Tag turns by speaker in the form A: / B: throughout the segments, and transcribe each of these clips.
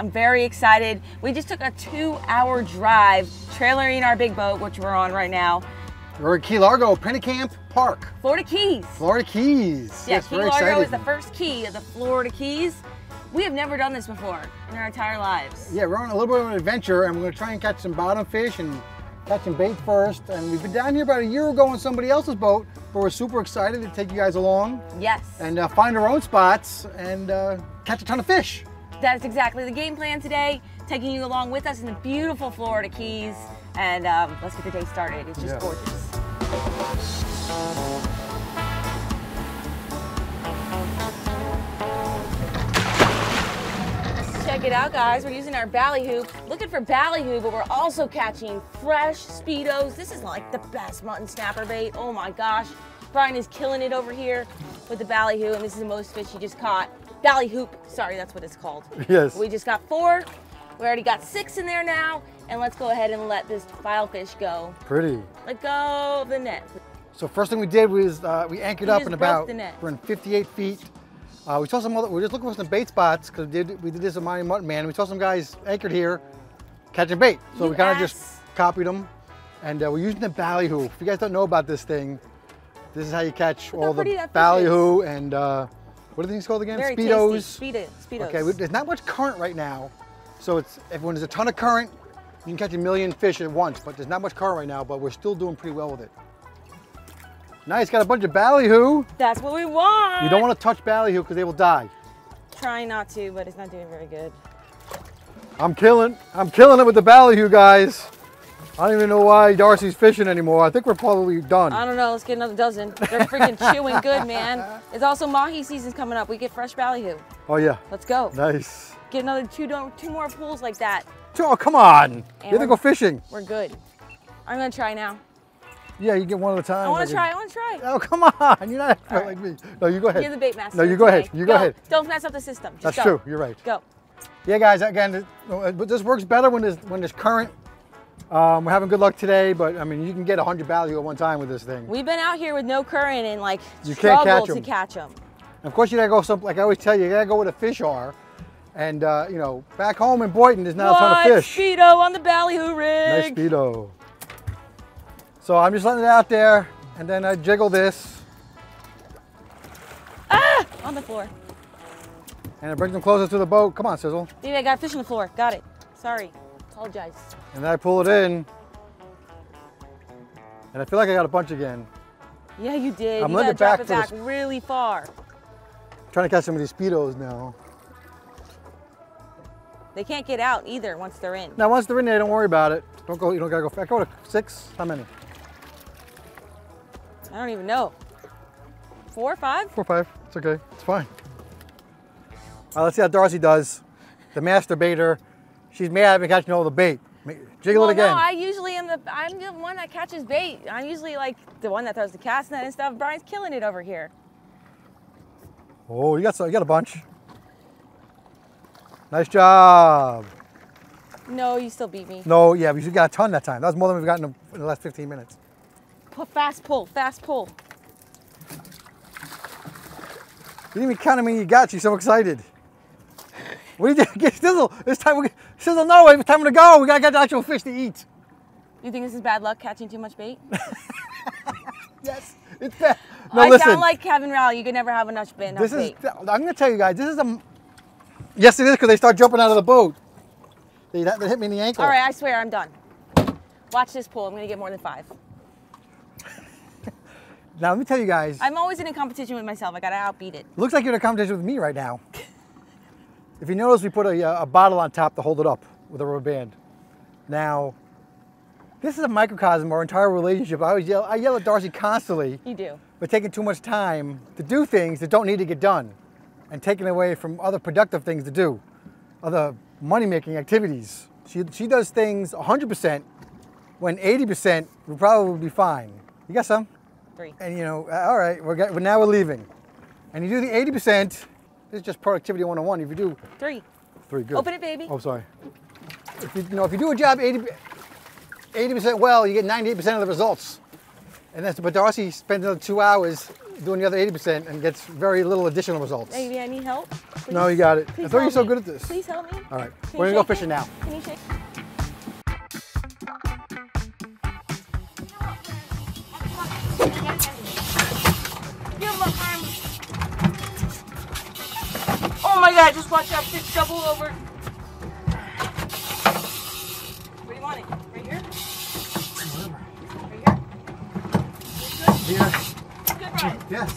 A: I'm very excited. We just took a two hour drive trailering our big boat, which we're on right now.
B: We're at Key Largo, Pennekamp Park,
A: Florida Keys.
B: Florida Keys.
A: Yeah,
B: yes,
A: Key Largo
B: excited.
A: is the first key of the Florida Keys. We have never done this before in our entire lives.
B: Yeah, we're on a little bit of an adventure and we're gonna try and catch some bottom fish and catch some bait first. And we've been down here about a year ago on somebody else's boat, but we're super excited to take you guys along
A: Yes.
B: and uh, find our own spots and uh, catch a ton of fish.
A: That is exactly the game plan today, taking you along with us in the beautiful Florida Keys. And um, let's get the day started. It's just
B: Yeah.
A: gorgeous. Check it out, guys. We're using our ballyhoo, looking for ballyhoo, but we're also catching fresh speedos. This is like the best mutton snapper bait. Oh my gosh. Brian is killing it over here with the ballyhoo, and this is the most fish he just caught. Ballyhoop, sorry, that's what it's called.
B: Yes.
A: We just got four. We already got six in there now, and let's go ahead and let this filefish go.
B: Pretty.
A: Let go of the net.
B: So first thing we did was uh, we anchored
A: We
B: up and about.
A: the net.
B: We're in 58 feet. Uh, we saw some other. We are just looking for some bait spots because we did, we did this at Miami Mutton Man. We saw some guys anchored here catching bait. So
A: You
B: we kind of just copied them, and uh, we're using the ballyhoo. If you guys don't know about this thing, this is how you catch
A: Look
B: all the
A: pretty that fish
B: ballyhoo and uh, what are things called again?
A: Very
B: Speedos.
A: tasty. Speedo, speedos.
B: Okay, there's not much current right now, so it's if when there's a ton of current, you can catch a million fish at once. But there's not much current right now, but we're still doing pretty well with it. Nice, got a bunch of ballyhoo.
A: That's what we want.
B: You don't want to touch ballyhoo because they will die.
A: Trying not to, but it's not doing very good.
B: I'm killing, I'm killing it with the ballyhoo, guys. I don't even know why Darcy's fishing anymore. I think we're probably done.
A: I don't know. Let's get another dozen. They're freaking chewing good, man. It's also mahi season's coming up. We get fresh ballyhoo.
B: Oh yeah,
A: Let's go.
B: nice.
A: Get another two, two more pools like that.
B: Oh come on, you have to go fishing.
A: We're good. I'm gonna try now.
B: Yeah, you get one at a time.
A: I want to try. I want to try.
B: Oh come on, you're not
A: right.
B: like me. No, you go ahead.
A: You're the bait master.
B: No, you go ahead. You go ahead.
A: Don't mess up the system. Just
B: That's
A: go.
B: true. You're right.
A: Go.
B: Yeah, guys. Again, uh, but this works better when there's when there's current. Um, we're having good luck today, but I mean, you can get 100 value at one time with this thing.
A: We've been out here with no current and like
B: You can't
A: struggled
B: catch
A: to catch them.
B: Of course, you gotta go some. Like I always tell you, you gotta go where the fish are. And uh, you know, back home in Boynton, there's not a ton of fish.
A: Speedo on the ballyhoo rig.
B: Nice speedo. So I'm just letting it out there, and then I jiggle this,
A: ah, on the floor.
B: and it brings them closer to the boat. Come on, Sizzle.
A: Baby, I got fish on the floor. Got it. Sorry. Apologize.
B: And then I pull it in, and I feel like I got a bunch again.
A: Yeah, you did.
B: I'm
A: you
B: letting
A: gotta
B: it
A: drop
B: back
A: it back really far.
B: trying to catch some of these speedos now.
A: They can't get out either once they're in.
B: Now, once they're in there, don't worry about it. Don't go. You don't gotta go. I go to six. How many?
A: I don't even know. Four, or five?
B: Four, or five. It's okay. It's fine. All right, let's see how Darcy does. The master baiter. She's mad at me catching all the bait. Jiggle
A: well,
B: it again.
A: no, I usually am the I'm the one that catches bait. I'm usually like the one that throws the cast net and stuff. Brian's killing it over here.
B: Oh, you got some, you got a bunch. Nice job.
A: No, you still beat me.
B: No, yeah, we got a ton that time. That was more than we've gotten in the- last 15 minutes.
A: Fast pull, fast pull.
B: You didn't even count how many you got. You're so excited. What did you doing? get? It's time. We, Sizzle, oh, no, it's time to go. We gotta get the actual fish to eat.
A: You think this is bad luck catching too much bait?
B: Yes, it's bad. No,
A: I
B: listen.
A: sound like Kevin Rowley. You could never have enough bait. Enough
B: this is.
A: bait.
B: I'm gonna tell you guys. This is a. Yes, it is because they start jumping out of the boat. They, that, they hit me in the ankle.
A: All right, I swear I'm done. Watch this pool. I'm gonna get more than five.
B: Now let me tell you guys.
A: I'm always in a competition with myself. I gotta outbeat it.
B: Looks like you're in a competition with me right now. if you notice, we put a, uh, a bottle on top to hold it up with a rubber band. Now, this is a microcosm of our entire relationship. I always yell, I yell at Darcy constantly
A: You do.
B: for taking too much time to do things that don't need to get done and taking away from other productive things to do, other money-making activities. She, she does things 100% when 80% would probably be fine. You got some?
A: Three.
B: and you know, all right, we're, well, now we're leaving. And you do the 80%, this is just productivity 101. If you do
A: Three.
B: three, good.
A: Open it, baby.
B: Oh, sorry. If you, you know, if you do a job 80, 80% well, you get 98% of the results. And that's, but Darcy spends another two hours doing the other 80% and gets very little additional results.
A: Baby, I need help.
B: No, you got it. I
A: please
B: thought you were so good at this.
A: Please help me.
B: All right,
A: Can
B: we're gonna go fishing
A: me?
B: now.
A: Can you shake? Oh just watch that fish double over. Where do you want it? Right here? Right here?
B: Yeah.
A: Good?
B: Yes.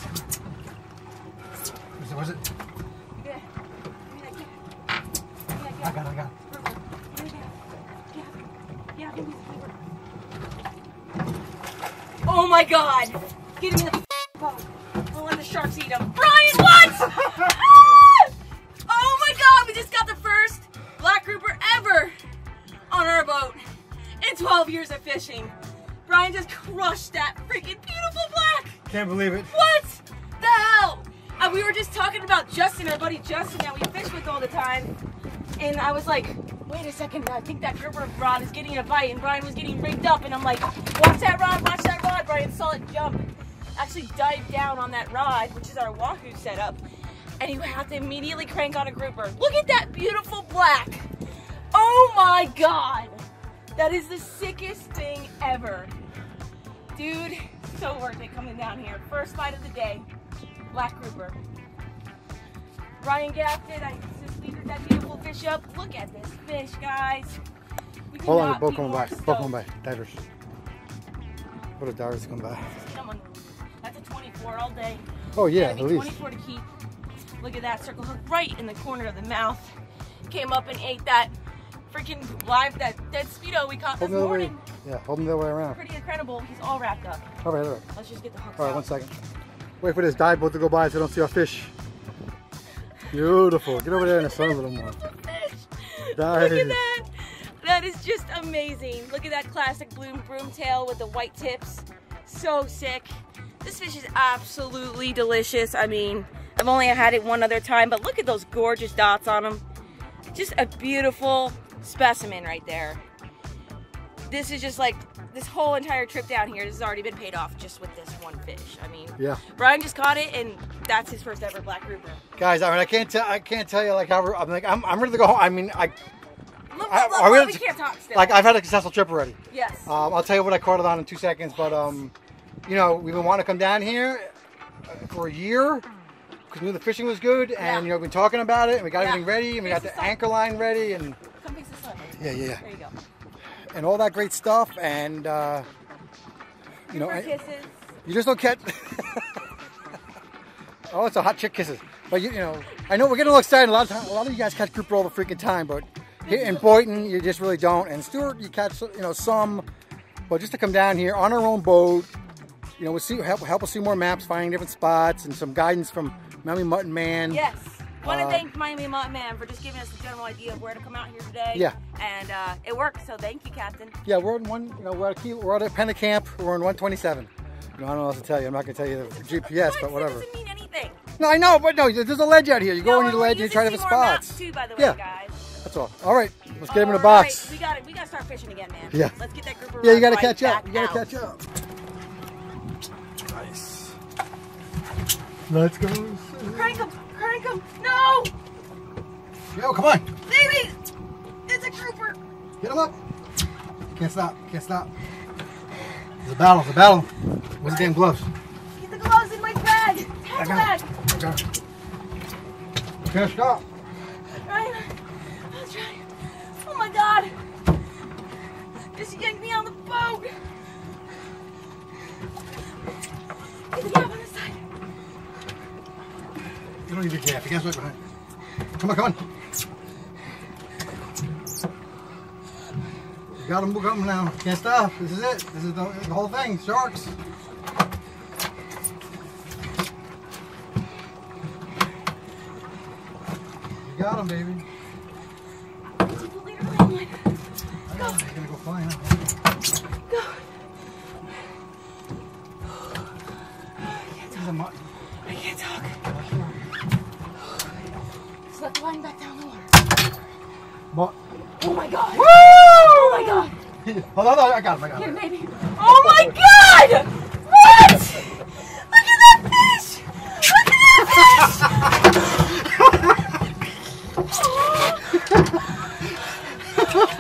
B: Was it? Was it?
A: Yeah. Give me that, give me that, give me that,
B: I got it. I got it.
A: Oh yeah, give me the paper. Oh my god! Get him in the boat. Don't let the sharks eat him. Brian, what? God, we just got the first black grouper ever on our boat in 12 years of fishing. Brian just crushed that freaking beautiful black.
B: Can't believe it.
A: What the hell? We were just talking about Justin, our buddy Justin, that we fish with all the time. And I was like, wait a second, I think that grouper rod is getting a bite. And Brian was getting rigged up. And I'm like, watch that rod, watch that rod. Brian saw it jump. Actually dived down on that rod, which is our Wahoo setup. And you have to immediately crank on a grouper. Look at that beautiful black. Oh my God. That is the sickest thing ever. Dude, so worth it coming down here. First bite of the day, black grouper. Ryan gaffed it. I just levered that beautiful fish up. Look at this fish, guys.
B: Hold on, boat coming by. Boat coming by. Divers. What if divers come by?
A: That's a 24 all day.
B: Oh yeah, at least.
A: 24 to keep. Look at that circle hook right in the corner of the mouth. Came up and ate that freaking live, that dead speedo we caught
B: Hold
A: this
B: other way.
A: morning.
B: Yeah, hold them the other way around.
A: Pretty incredible. He's all wrapped up.
B: All right, all right.
A: Let's just get the hooks
B: All right,
A: out.
B: one second. Wait for this dive boat to go by so I don't see our fish. Beautiful. Get over there in the sun a little more.
A: fish. Look at that. That is just amazing. Look at that classic bloom tail with the white tips. So sick. This fish is absolutely delicious. I mean, I've only had it one other time, but look at those gorgeous dots on them. Just a beautiful specimen right there. This is just like this whole entire trip down here. This has already been paid off just with this one fish. I mean,
B: Yeah.
A: Brian just caught it, and that's his first ever black grouper.
B: Guys, I mean, I can't tell. I can't tell you like how I'm like. I'm, I'm ready to go home. I mean, I
A: Look,
B: I-
A: look,
B: are we
A: look, we can't talk still.
B: like I've had a successful trip already.
A: yes.
B: Um, I'll tell you what I caught it on in two seconds, but um, you know, we've been wanting to come down here for a year because we knew the fishing was good, and
A: Yeah.
B: you know, we've been talking about it, and we got
A: Yeah.
B: everything ready, and we got
A: Fix
B: the anchor line ready, and
A: Come fix this up.
B: yeah, yeah, yeah,
A: There you go.
B: and all that great stuff, and uh, you know, I- you just don't catch. oh, it's a hot chick kisses, but you, you know, I know we're getting a little excited. A lot of time, a lot of you guys catch grouper all the freaking time, but here in Boynton, you just really don't. And Stuart, you catch you know some, but just to come down here on our own boat, you know, we'll see help help us see more maps, finding different spots, and some guidance from Miami Mutton Man.
A: Yes. Want to
B: Uh,
A: thank Miami Mutton Man for just giving us a general idea of where to come out here today.
B: Yeah.
A: And uh, it worked, so thank you, Captain.
B: Yeah, we're in one. You know, we're at a key, we're at a Pennekamp. We're in 127. You know, I don't know what else to tell you. I'm not gonna tell you the GPS,
A: What?
B: but
A: That
B: whatever.
A: doesn't mean anything.
B: No, I know, but no, there's a ledge out here. You go on your ledge and you try different
A: Seymour maps
B: spots.
A: Too, by the way,
B: Yeah.
A: guys.
B: That's all. All right, let's get him in
A: a
B: box.
A: right, We got it. We got to start fishing again, man.
B: Yeah.
A: Let's get that grouper.
B: Yeah, you gotta
A: right
B: catch up. You gotta catch up. Nice. Let's go.
A: Crank him! Crank him! No!
B: Yo, come on.
A: Baby! It's a grouper!
B: Get him up. Can't stop. Can't stop. It's a battle. It's a battle. Where's the damn gloves?
A: Get the gloves in my bag! Tackle bag!
B: I got it. Can't stop.
A: Ryan, I'm trying. Oh my god! Just yank me on the boat!
B: Don't need to gap. You guys right behind. Come on, come on. You got them, got them now. Can't stop. This is it. This is the, the whole thing. Sharks. You got them, baby.
A: Keep the leader.
B: I know. He's gonna go flying. huh?
A: flying back down the water.
B: But,
A: oh my god! Woo! Oh my god!
B: Hold on, I got him, I got him.
A: Here, maybe. Oh my god! What? Look at that fish! Look at that fish!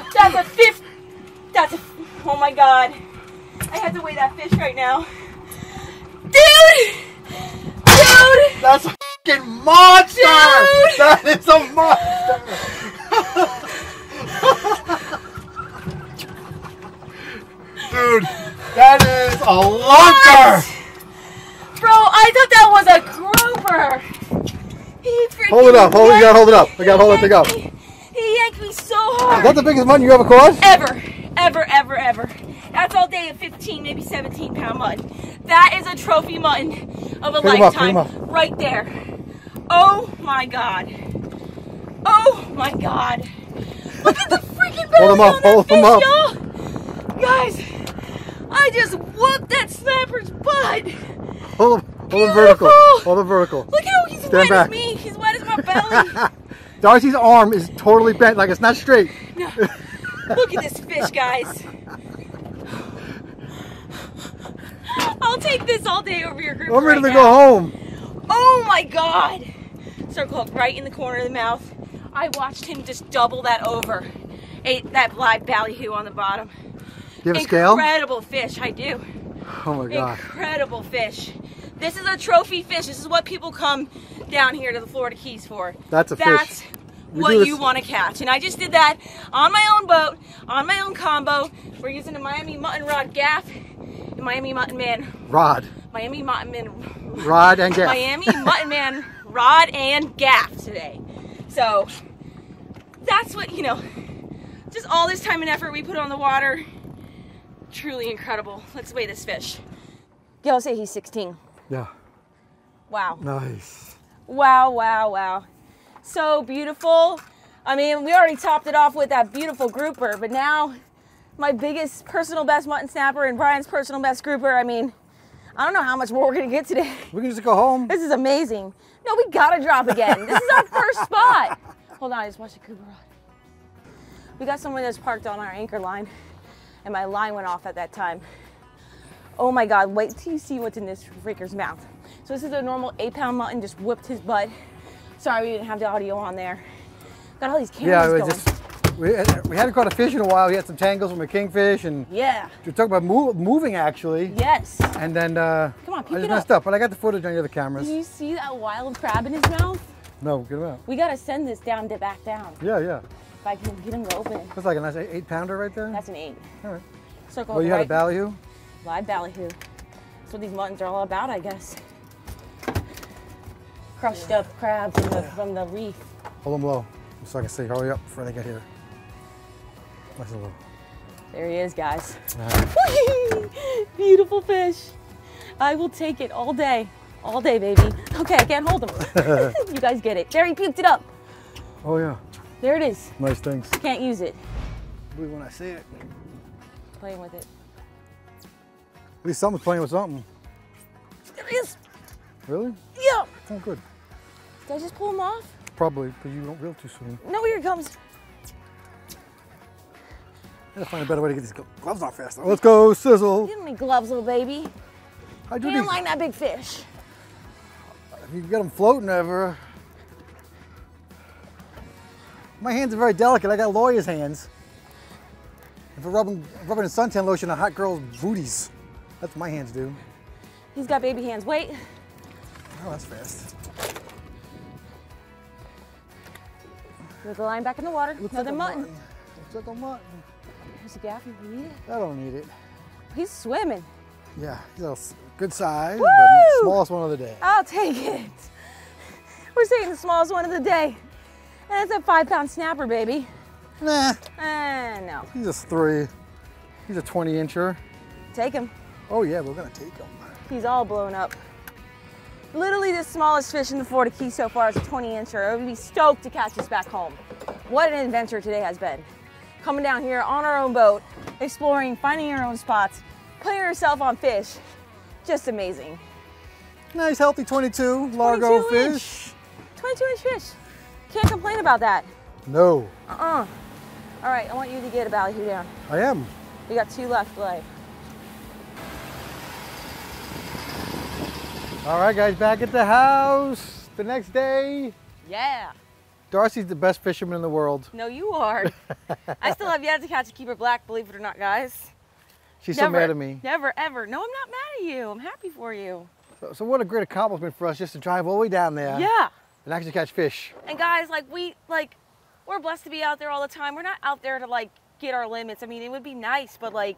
A: that's a fish. That's a. Oh my god. I have to weigh that fish right now. Dude! Dude!
B: That's a monster!
A: Dude!
B: That is a monster! Dude, that is a lunker!
A: Bro, I thought that was a grouper. He
B: Hold it up, hold it, you gotta hold it up. I gotta hold it thing up.
A: me- He yanked me so
B: Is
A: hard.
B: that the biggest mutton you ever caught?
A: ever, ever, ever, ever. That's all day of 15, maybe 17 pound mutton. That is a trophy mutton of a
B: Pick 'em up, pick 'em
A: lifetime
B: up.
A: right there. Oh my god. Oh my god. Look at the freaking belly
B: Hold 'em up, hold
A: fish,
B: up.
A: y'all. Guys, I just whooped that snapper's butt.
B: Hold it, hold it vertical. Hold it vertical.
A: Look how he's
B: Stand
A: wet
B: back.
A: as me. He's wet as my belly.
B: Darcy's arm is totally bent, like it's not straight.
A: No. Look at this fish, guys. I'll take this all day over your group.
B: I'm ready
A: right
B: to
A: now.
B: go home.
A: Oh my god! Circle hook right in the corner of the mouth. I watched him just double that over. Ate that live ballyhoo on the bottom.
B: You have a scale?
A: Incredible fish, I do.
B: Oh my god.
A: Incredible fish. This is a trophy fish. This is what people come down here to the Florida Keys for.
B: That's a fish.
A: That's
B: We
A: what you want to catch. And I just did that on my own boat, on my own combo. We're using a Miami Mutton Rod Gaff and Miami Mutton Man,
B: Rod.
A: Miami Mutton Man,
B: Rod and gaff.
A: Miami Mutton Man Rod and Gaff today. So that's what, you know, just all this time and effort we put on the water. Truly incredible. Let's weigh this fish. Yeah, I'll say he's 16.
B: Yeah.
A: Wow.
B: Nice.
A: Wow, wow, wow. So beautiful. I mean, we already topped it off with that beautiful grouper, but now my biggest personal best mutton snapper and Brian's personal best grouper. I mean, I don't know how much more we're gonna get today.
B: We can just go home.
A: This is amazing. No, we gotta drop again. This is our first spot. Hold on, I just watched a grouper rod. We got someone that's parked on our anchor line, and my line went off at that time. Oh my God, wait till you see what's in this freaker's mouth. So this is a normal eight pound mutton, just whipped his butt. Sorry, we didn't have the audio on there. Got all these cameras
B: we
A: going.
B: just we, had- we hadn't caught a fish in a while. We had some tangles from a kingfish, and
A: Yeah,
B: we talked about move, moving actually.
A: yes.
B: And then uh,
A: Come on,
B: I just
A: it
B: messed
A: up.
B: up. but I got the footage on the other cameras.
A: Do you see that wild crab in his mouth?
B: No, get him out.
A: We gotta send this down to back down.
B: Yeah, yeah.
A: If I can get him to open.
B: That's like a nice eight, eight pounder right there.
A: That's an eight.
B: All right.
A: Circle
B: Oh, you had a ballyhoo?
A: Live ballyhoo. That's what these muttons are all about, I guess. Crushed up crabs from the, from the reef.
B: Hold them low, so I can see. Hurry up before they get here. Nice and low.
A: There he is, guys.
B: Right.
A: Beautiful fish. I will take it all day. All day, baby. Okay, I can't hold him. you guys get it. There, he puked it up.
B: Oh yeah,
A: There it is.
B: nice things.
A: Can't use it.
B: Believe when I see it.
A: Playing with it.
B: At least someone's playing with something.
A: There he is.
B: Really?
A: Yeah.
B: Oh, good.
A: Did I just pull him off?
B: Probably, because you don't reel too soon.
A: No, here it comes.
B: I gotta find a better way to get these gloves on faster. Let's go, sizzle.
A: Give me gloves, little baby.
B: I do
A: You don't like that big fish.
B: If you get them floating ever. My hands are very delicate. I got lawyer's hands. If we're rubbing, rubbing in suntan lotion on hot girls' booties, that's what my hands do.
A: He's got baby hands. Wait.
B: Oh, that's fast.
A: Put the line back in the water.
B: Looks
A: Another
B: like a
A: mutton.
B: Looks like a mutton.
A: Here's a gaff. You it.
B: I don't need it.
A: He's swimming.
B: Yeah, he's good size,
A: Woo!
B: but smallest one of the day.
A: I'll take it. We're saying the smallest one of the day. And it's a five pound snapper, baby.
B: Nah,
A: Eh, no.
B: he's a three. He's a 20 incher.
A: Take him.
B: Oh yeah, we're gonna take him.
A: He's all blown up. Literally the smallest fish in the Florida Keys so far is a 20 incher. I would be stoked to catch this back home. What an adventure today has been. Coming down here on our own boat, exploring, finding your own spots, putting yourself on fish. Just amazing.
B: Nice healthy 22 Largo
A: 22
B: fish.
A: inch. 22 inch fish. Can't complain about that.
B: No,
A: Uh-uh. All right, I want you to get a ballyhoo down.
B: I am.
A: We got two left, Blake.
B: All right, guys, back at the house. The next day,
A: Yeah.
B: Darcy's the best fisherman in the world.
A: No, you are. I still have yet to catch a keeper black, believe it or not, guys.
B: She's
A: never,
B: so mad at me.
A: Never, ever. No, I'm not mad at you. I'm happy for you.
B: So, so what a great accomplishment for us just to drive all the way down there
A: Yeah.
B: and actually catch fish.
A: And guys, like we like we're blessed to be out there all the time. We're not out there to like get our limits. I mean, it would be nice, but like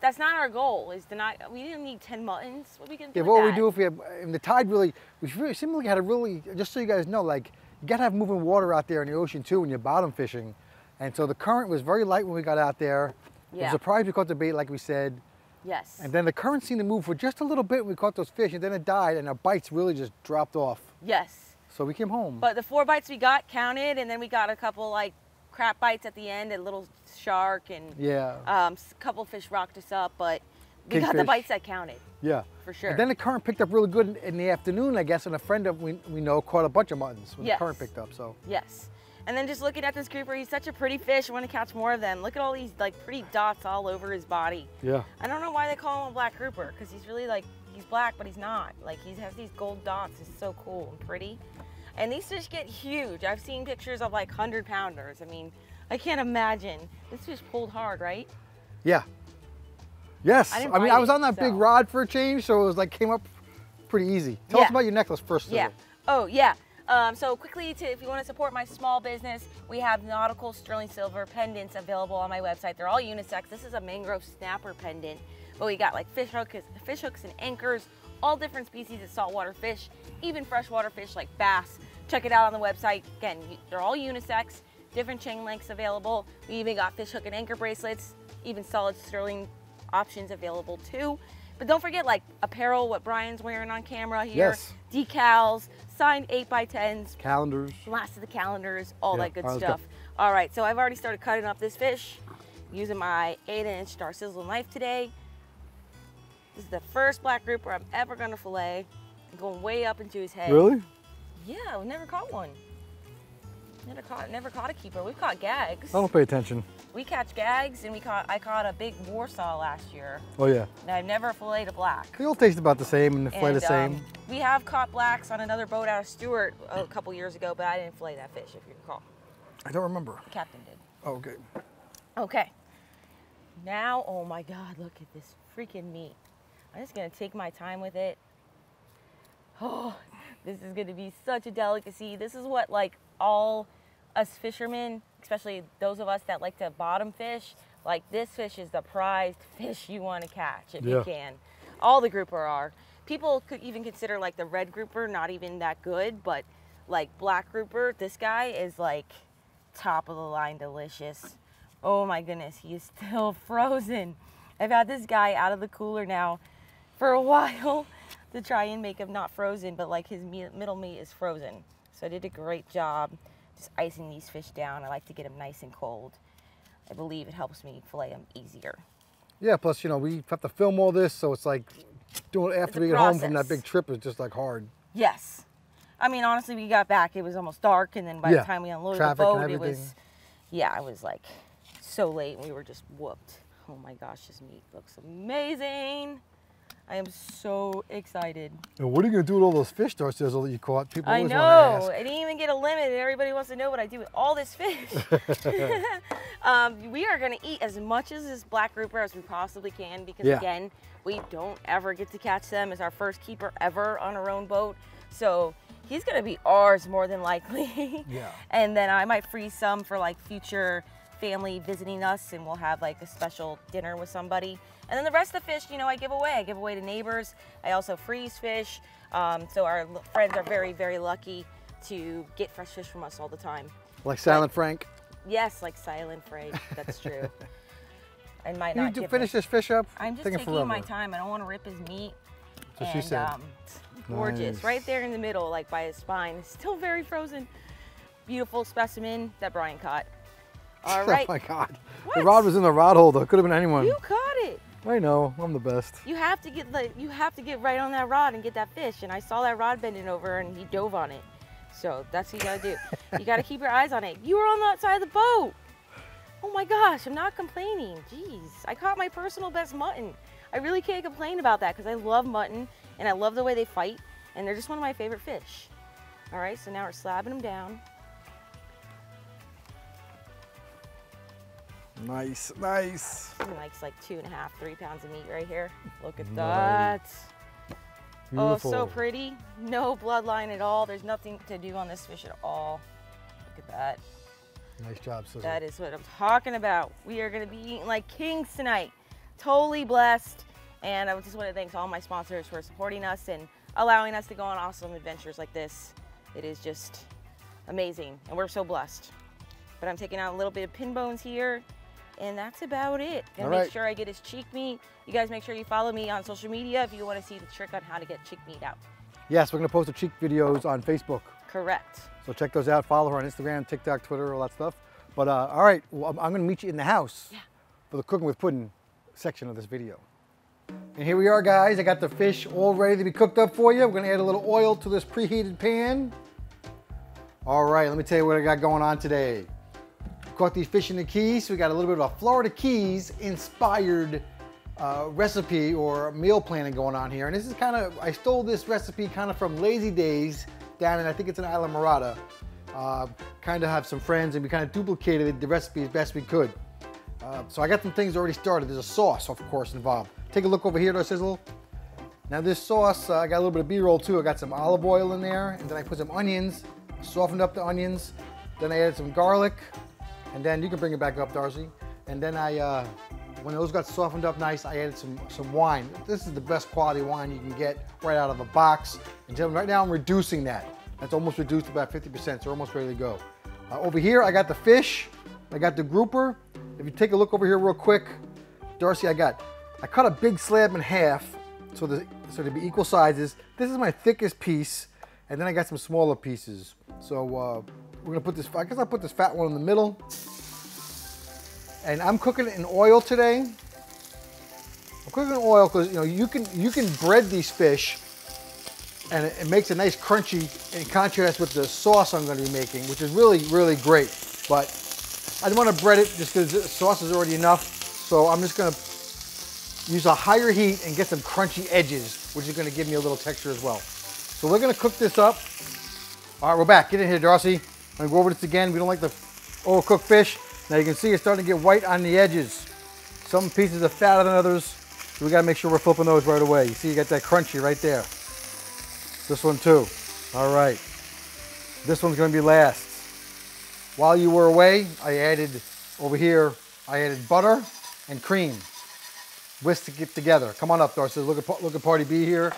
A: that's not our goal. Is to not we didn't need 10 muttons. What we can do
B: Yeah, what we do if we have, and the tide really, we really like had a really, just so you guys know, like you gotta have moving water out there in the ocean too when you're bottom fishing. And so the current was very light when we got out there. I
A: Yeah.
B: was surprised we caught the bait like we said.
A: Yes.
B: And then the current seemed to move for just a little bit when we caught those fish and then it died and our bites really just dropped off.
A: yes.
B: So we came home.
A: But the four bites we got counted, and then we got a couple like crap bites at the end, a little shark, and
B: yeah,
A: um, a couple fish rocked us up. But we got the bites that counted
B: yeah.
A: for sure.
B: And then the current picked up really good in, in the afternoon, I guess, and a friend of we, we know caught a bunch of muttons when
A: Yes.
B: the current picked up. So
A: Yes. And then just looking at this grouper, he's such a pretty fish. I want to catch more of them. Look at all these like pretty dots all over his body.
B: yeah.
A: I don't know why they call him a black grouper because he's really like he's black, but he's not. Like he has these gold dots. It's so cool and pretty. And these fish get huge. I've seen pictures of like hundred pounders. I mean, I can't imagine. This fish pulled hard, right?
B: Yeah. Yes.
A: I
B: I, mean, I was on that big rod for a change, so it was like came up pretty easy. Tell
A: Yeah.
B: us about your necklace first.
A: Yeah. Oh, yeah. Um, so quickly, to, if you want to support my small business, we have nautical sterling silver pendants available on my website. They're all unisex. This is a mangrove snapper pendant, but we got like fish hooks, fish hooks and anchors, all different species of saltwater fish, even freshwater fish like bass. Check it out on the website. Again, they're all unisex. Different chain lengths available. We even got fish hook and anchor bracelets, even solid sterling options available too. But don't forget like apparel, what Brian's wearing on camera here,
B: Yes.
A: decals, signed 8x10s,
B: Calendars.
A: last of the calendars, all
B: Yeah,
A: that good
B: all right, let's go.
A: stuff. All right, so I've already started cutting up this fish using my 8 inch Darcizzle knife today. This is the first black grouper I'm ever gonna fillet. I'm going way up into his head.
B: Really?
A: Yeah, I've never caught one. Never caught, never caught a keeper. We've caught gags.
B: I don't pay attention.
A: We catch gags, and we caught. I caught a big Warsaw last year.
B: Oh yeah.
A: And I've never filleted a black.
B: They all taste about the same and they fillet the same.
A: um, we have caught blacks on another boat out of Stuart a couple years ago, but I didn't fillet that fish, if you recall.
B: I don't remember.
A: The captain did.
B: Oh, okay.
A: Okay. Now, oh my God, look at this freaking meat. I'm just gonna take my time with it. Oh, this is gonna be such a delicacy. This is what like all us fishermen, especially those of us that like to bottom fish, like this fish is the prized fish you want to catch if you can. All the grouper are. People could even consider like the red grouper not even that good, but like black grouper, this guy is like top of the line delicious. Oh my goodness, he is still frozen. I've had this guy out of the cooler now for a while to try and make him not frozen, but like his middle meat is frozen. So I did a great job just icing these fish down. I like to get them nice and cold. I believe it helps me fillet them easier.
B: Yeah. Plus, you know, we have to film all this, so it's like doing it after we get home from that big trip is just like hard.
A: Yes. I mean, honestly, we got back, it was almost dark, and then by
B: Yeah,
A: the time we unloaded
B: traffic
A: the boat, it was, yeah, it was like so late, and we were just whooped. Oh my gosh, this meat looks amazing. I am so excited.
B: And what are you gonna do with all those fish sizzle that you caught? People
A: I know.
B: want to
A: I didn't even get a limit, and everybody wants to know what I do with all this fish. um, we are going to eat as much as this black grouper as we possibly can because,
B: Yeah.
A: again, we don't ever get to catch them as our first keeper ever on our own boat. So he's going to be ours more than likely.
B: Yeah.
A: and then I might freeze some for like future family visiting us, and we'll have like a special dinner with somebody. And then the rest of the fish, you know, I give away. I give away to neighbors. I also freeze fish. Um, so our friends are very, very lucky to get fresh fish from us all the time.
B: Like Silent Frank.
A: Yes, like silent Frank. That's true. I might
B: You
A: not give
B: finish this fish up.
A: I'm just
B: Taking
A: taking my time. I don't want to rip his meat.
B: So she said.
A: Um, gorgeous,
B: Nice.
A: right there in the middle, like by his spine. Still very frozen. Beautiful specimen that Brian caught. All oh right,
B: Oh my God. The rod was in the rod holder. Could have been anyone.
A: you caught it.
B: I know. I'm the best.
A: You have to get the, you have to get right on that rod and get that fish. And I saw that rod bending over, and he dove on it. So that's what you gotta do. you gotta keep your eyes on it. You were on that side of the boat. Oh my gosh, I'm not complaining. Jeez, I caught my personal best mutton. I really can't complain about that because I love mutton and I love the way they fight, and they're just one of my favorite fish. All right, so now we're slabbing them down.
B: Nice, nice.
A: He likes like two and a half, three pounds of meat right here. Look at that.
B: Beautiful.
A: Oh, so pretty. No bloodline at all. There's nothing to do on this fish at all. Look at that.
B: Nice job, Sizzle.
A: That is what I'm talking about. We are going to be eating like kings tonight. Totally blessed. And I just want to thank all my sponsors for supporting us and allowing us to go on awesome adventures like this. It is just amazing. And we're so blessed. But I'm taking out a little bit of pin bones here. And that's about it. Gonna
B: All
A: make
B: right.
A: sure I get his cheek meat. You guys make sure you follow me on social media if you want to see the trick on how to get cheek meat out.
B: Yes, we're gonna post the cheek videos on Facebook.
A: Correct.
B: So check those out. Follow her on Instagram, TikTok, Twitter, all that stuff. But uh, all right, well, I'm- I'm gonna meet you in the house
A: Yeah.
B: for the cooking with Puddin section of this video. And here we are, guys. I got the fish all ready to be cooked up for you. We're gonna add a little oil to this preheated pan. All right, let me tell you what I got going on today. Caught these fish in the Keys. So we got a little bit of a Florida Keys inspired uh, recipe or meal planning going on here. And this is kind of, I stole this recipe kind of from Lazy Days down in, I think it's in Islamorada. Uh, kind of have some friends and we kind of duplicated the recipe as best we could. Uh, so I got some things already started. There's a sauce, of course, involved. Take a look over here, though, Sizzle. Now this sauce, uh, I got a little bit of B-roll too. I got some olive oil in there, and then I put some onions, softened up the onions. Then I added some garlic, and then you can bring it back up, Darcy. And then I, uh, when those got softened up nice, I added some some wine. This is the best quality wine you can get right out of a box. And right now I'm reducing that. That's almost reduced to about 50%, so almost ready to go. Uh, over here, I got the fish. I got the grouper. If you take a look over here real quick, Darcy, I got, I cut a big slab in half so the so to be equal sizes. This is my thickest piece, and then I got some smaller pieces. So uh, we're gonna put this. I guess I'll put this fat one in the middle. And I'm cooking it in oil today. I'm cooking in oil because you know you can you can bread these fish, and it, it makes a nice crunchy in contrast with the sauce I'm to be making, which is really really great. But I don't want to bread it just because the sauce is already enough. So I'm just to use a higher heat and get some crunchy edges, which is gonna give me a little texture as well. So we're gonna cook this up. All right, we're back. Get in here, Darcy. I'm gonna go over this again. We don't like the overcooked fish. Now you can see it's starting to get white on the edges. Some pieces are fatter than others, so we gotta make sure we're flipping those right away. You see you got that crunchy right there. This one too. All right. This one's gonna be last. While you were away, I added over here, I added butter and cream whisk to get together. Come on up, Darcy. Look at look at Party B here,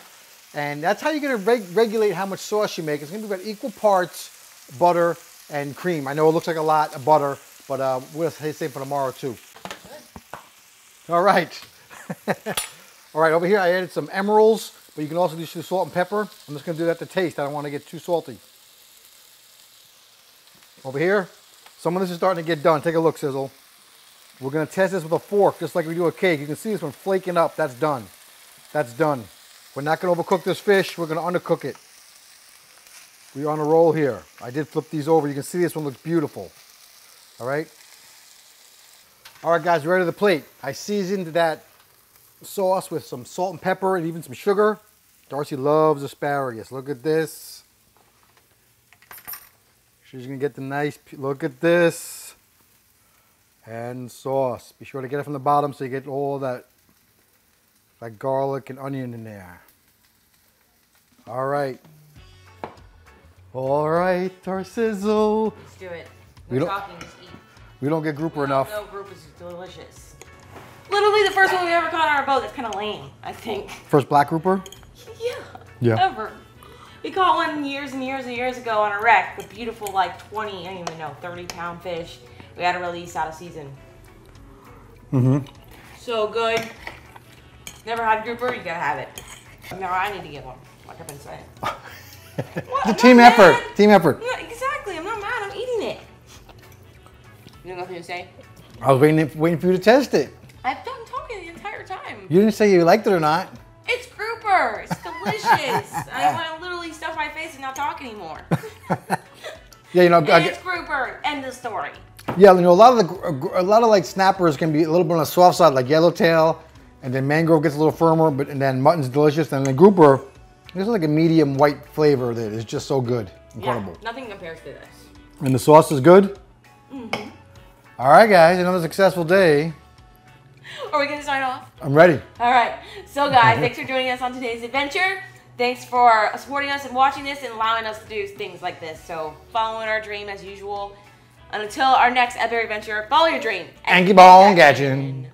B: and that's how you're gonna reg regulate how much sauce you make. It's gonna be about equal parts butter and cream. I know it looks like a lot of butter, but uh, we'll say same for tomorrow too. All right, all right. Over here, I added some Emeril's, but you can also do some salt and pepper. I'm just gonna do that to taste. I don't want to get too salty. Over here, some of this is starting to get done. Take a look, Sizzle. We're gonna test this with a fork, just like we do a cake. You can see this one flaking up, that's done. That's done. We're not gonna overcook this fish, we're gonna undercook it. We're on a roll here. I did flip these over. You can see this one looks beautiful. All right? All right, guys, ready to the plate. I seasoned that sauce with some salt and pepper and even some sugar. Darcy loves asparagus. Look at this. She's gonna get the nice, look at this and sauce. Be sure to get it from the bottom so you get all that, that garlic and onion in there. All right. All right, our sizzle.
A: Let's do it.
B: We don't-
A: talking, just eat.
B: We don't get grouper enough.
A: No group is delicious. Literally the first one we ever caught on our boat. That's kind of lame, I think.
B: First black grouper.
A: Yeah.
B: Yeah.
A: Ever. We caught one years and years and years ago on a wreck. The beautiful, like 20, I don't even know, 30 pound fish. We had to release out of season.
B: Mm-hmm.
A: So good. Never had grouper, you gotta have it. No, I need to get one, like I've been saying. What?
B: It's a
A: I'm
B: team effort.
A: mad.
B: Team effort.
A: No, exactly, I'm not mad, I'm eating it. You know nothing to say?
B: I was waiting, waiting for you to test it.
A: I've been talking the entire time.
B: You didn't say you liked it or not.
A: It's grouper. It's delicious. I want to literally stuff my face and not talk anymore.
B: Yeah, you know, I
A: it's
B: get,
A: grouper. End of story.
B: yeah, you know, a lot of the, gr- gr- a lot of like snappers can be a little bit on the soft side, like yellowtail, and then mangrove gets a little firmer, but and then mutton's delicious, and then grouper, there's like a medium white flavor that is just so good, incredible.
A: Yeah, nothing compares to this.
B: And the sauce is good. Mm-hmm. All right, guys, another successful day.
A: Are we gonna sign off?
B: I'm ready.
A: All right. So, guys, thanks for joining us on today's adventure. Thanks for supporting us and watching this and allowing us to do things like this. So, following our dream as usual. And until our next epic adventure, follow your dream.
B: And keep on catching.